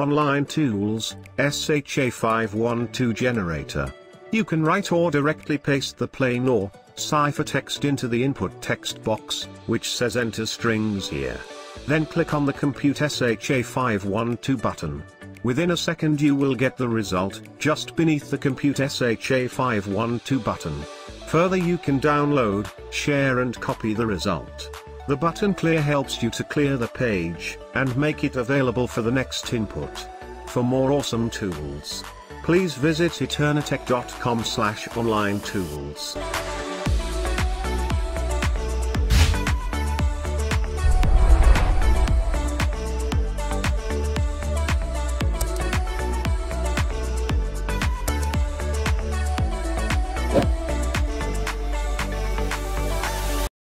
Online Tools, SHA512 Generator. You can write or directly paste the plain or ciphertext into the input text box, which says enter strings here. Then click on the Compute SHA512 button. Within a second you will get the result, just beneath the Compute SHA512 button. Further you can download, share and copy the result. The button clear helps you to clear the page, and make it available for the next input. For more awesome tools, please visit eternitech.com slash online tools.